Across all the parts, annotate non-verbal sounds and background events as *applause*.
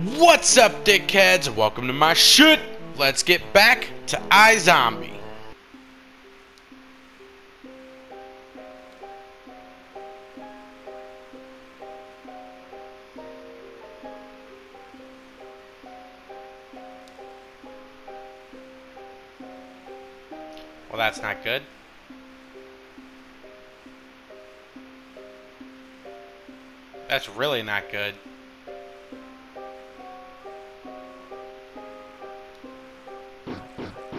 What's up, dickheads? Welcome to my shoot. Let's get back to I, Zombie. Well, that's not good. That's really not good.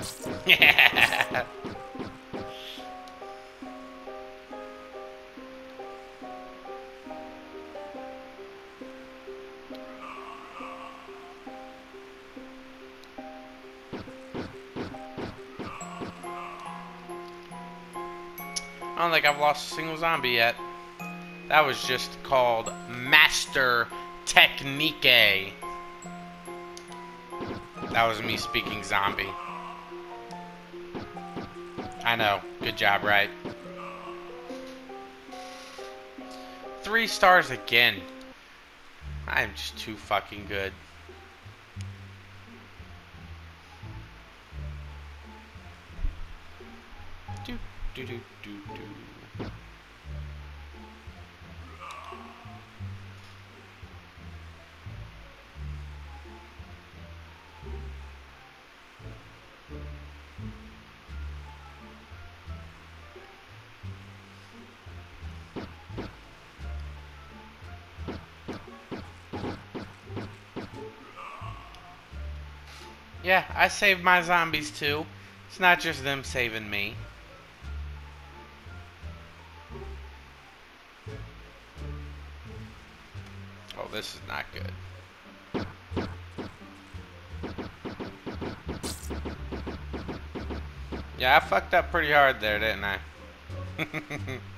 I don't think I've lost a single zombie yet. That was just called Master Technique. That was me speaking zombie. I know. Good job, right? Three stars again. I'm just too fucking good. Do, do, do, do. Yeah, I saved my zombies too. It's not just them saving me. Oh, this is not good. Yeah, I fucked up pretty hard there, didn't I? *laughs*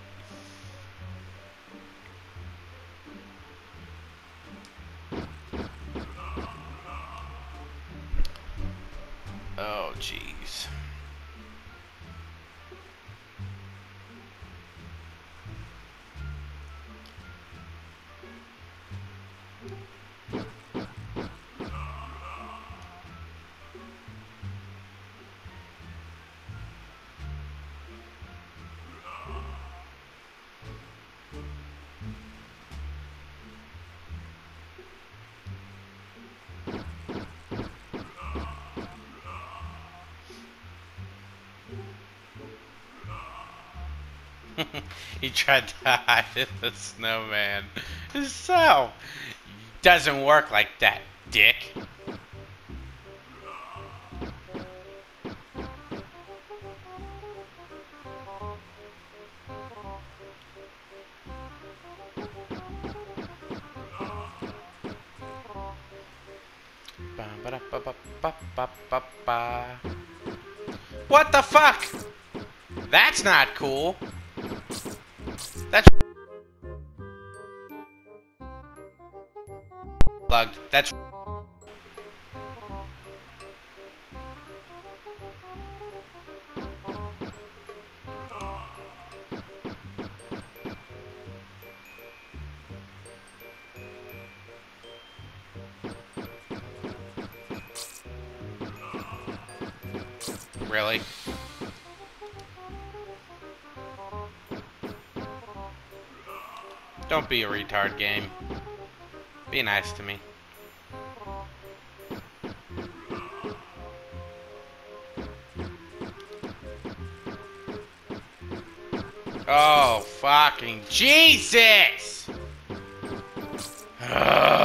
*laughs* he tried to hide in the snowman. So, doesn't work like that, dick. What the fuck? That's not cool. That's plugged. That's really. Don't be a retard game. Be nice to me. Oh, fucking Jesus! *sighs* Ugh.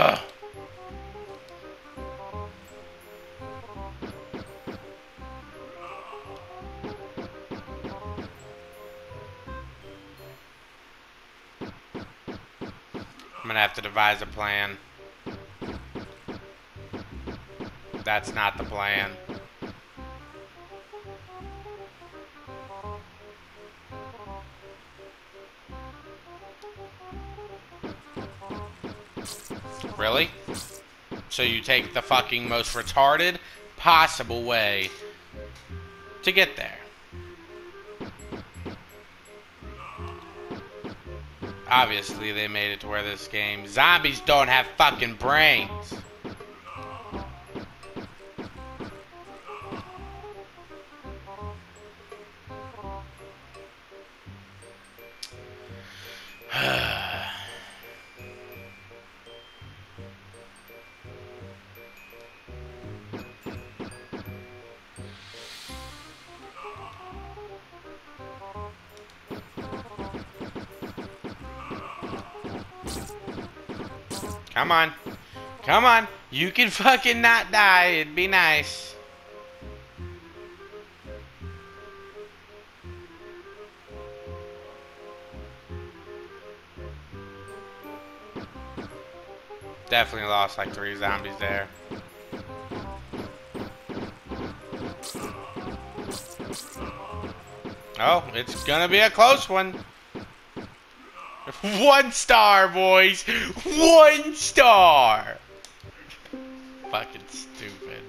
Devise a plan. That's not the plan. Really? So you take the fucking most retarded possible way to get there. Obviously, they made it to where this game. Zombies don't have fucking brains. Come on. Come on. You can fucking not die. It'd be nice. Definitely lost like three zombies there. Oh, it's gonna be a close one. One star, boys. One star. Fucking stupid.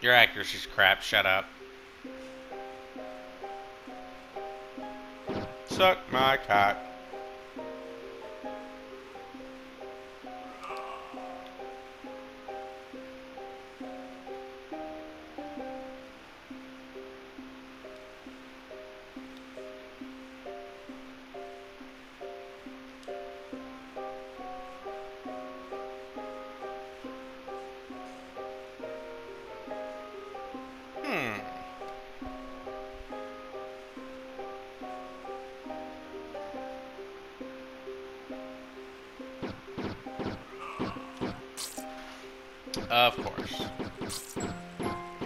Your accuracy's crap. Shut up. Suck my cock. Course.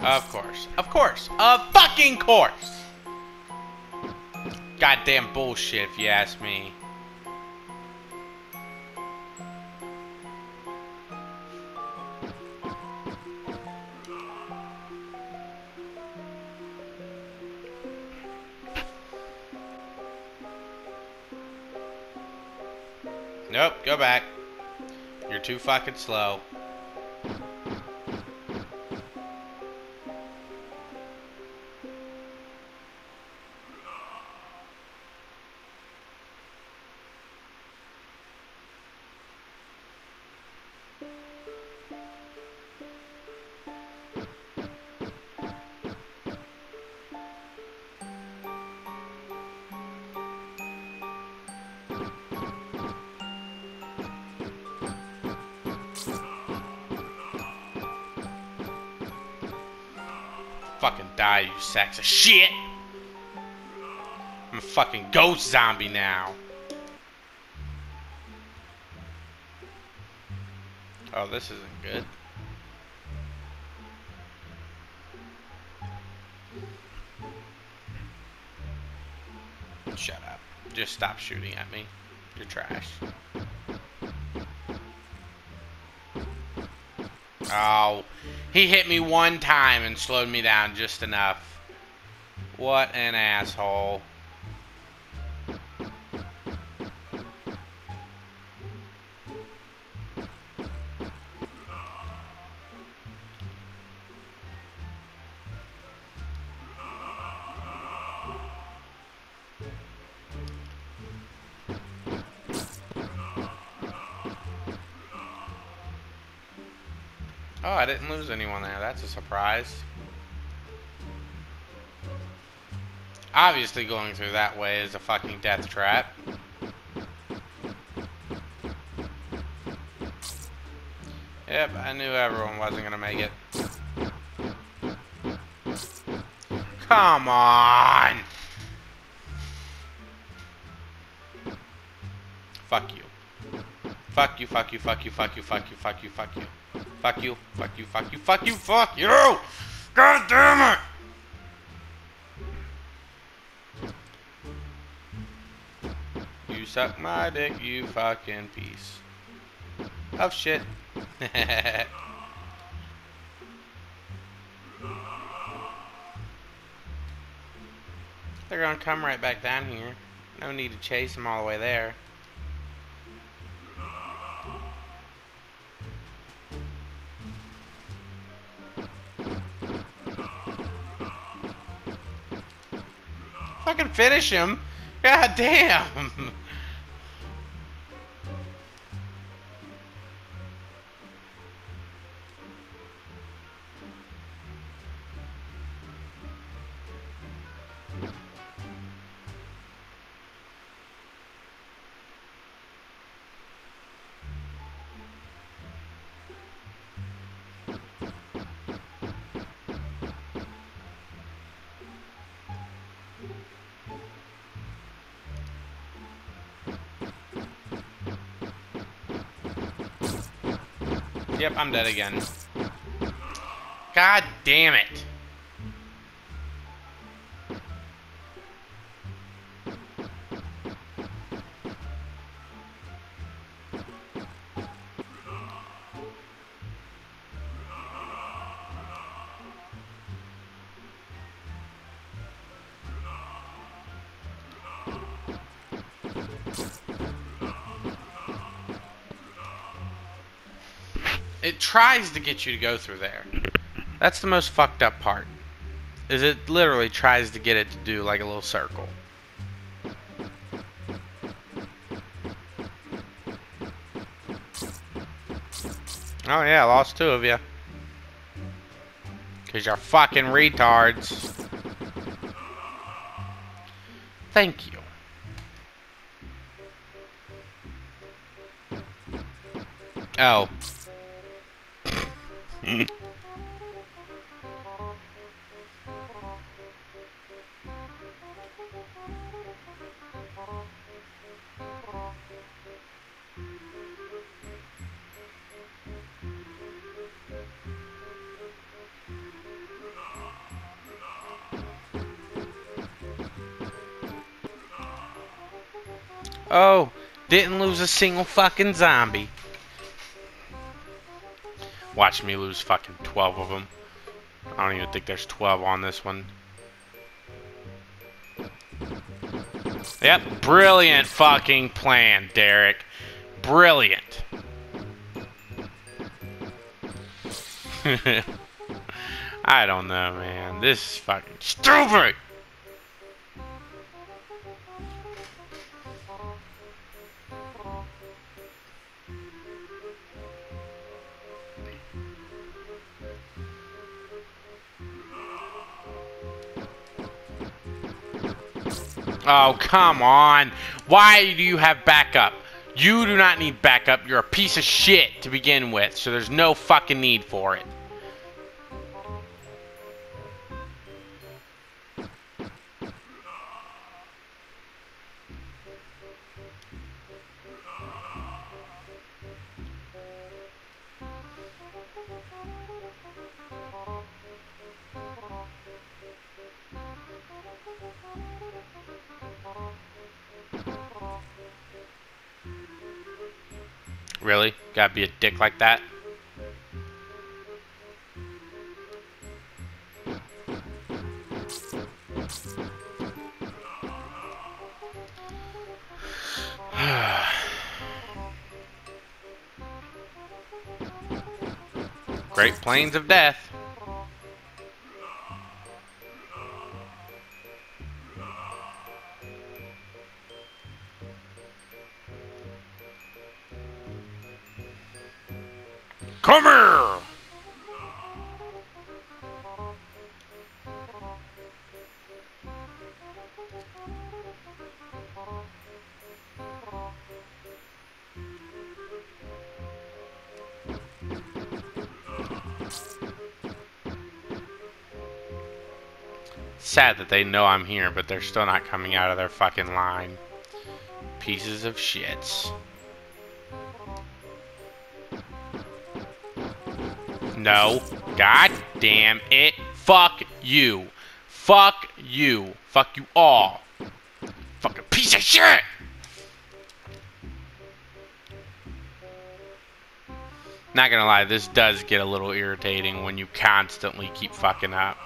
Of course. Of course. Of fucking course. Goddamn bullshit if you ask me. Nope, go back. You're too fucking slow. Fucking die, you sacks of shit! I'm a fucking ghost zombie now. Oh, this isn't good. Shut up. Just stop shooting at me. You're trash. Oh, he hit me one time and slowed me down just enough. What an asshole. Oh, I didn't lose anyone there. That's a surprise. Obviously going through that way is a fucking death trap. Yep, I knew everyone wasn't gonna make it. Come on! Fuck you. Fuck you, fuck you, fuck you, fuck you, fuck you, fuck you, fuck you. Fuck you, fuck you, fuck you, fuck you, fuck you! God damn it! You suck my dick, you fucking piece of shit. *laughs* They're gonna come right back down here. No need to chase them all the way there. Fucking finish him. God damn. Yep, I'm dead again. God damn it. Tries to get you to go through there. That's the most fucked up part. Is it literally tries to get it to do like a little circle. Oh yeah, lost two of you. Cause you're fucking retards. Thank you. Oh. Oh, didn't lose a single fucking zombie. Watch me lose fucking 12 of them. I don't even think there's 12 on this one. Yep, brilliant fucking plan, Derrik. Brilliant. *laughs* I don't know, man. This is fucking stupid. Oh, come on. Why do you have backup? You do not need backup. You're a piece of shit to begin with, so there's no fucking need for it. Really? Gotta be a dick like that? *sighs* Great Plains of Death. Come here! Sad that they know I'm here, but they're still not coming out of their fucking line. Pieces of shits. No. God damn it. Fuck you. Fuck you. Fuck you all. Fucking piece of shit! Not gonna lie, this does get a little irritating when you constantly keep fucking up.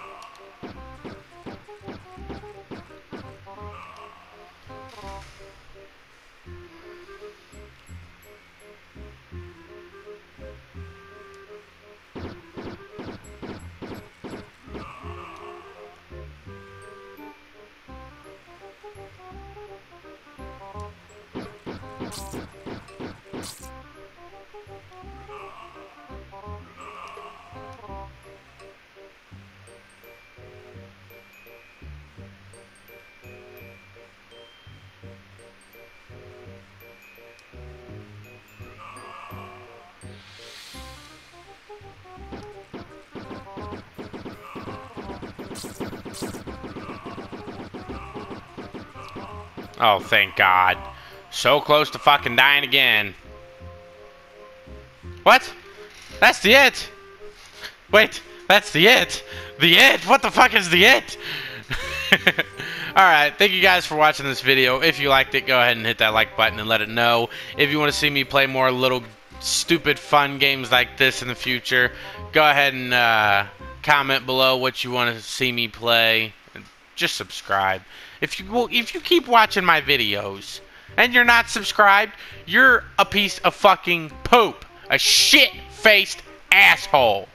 Oh, thank God. So close to fucking dying again. What? That's the it. Wait, that's the it. The it. What the fuck is the it? *laughs* Alright, thank you guys for watching this video. If you liked it, go ahead and hit that like button and let it know. If you want to see me play more little stupid fun games like this in the future, go ahead and uh, comment below what you want to see me play. Just subscribe. If you well, if you keep watching my videos and you're not subscribed, you're a piece of fucking poop. A shit-faced asshole.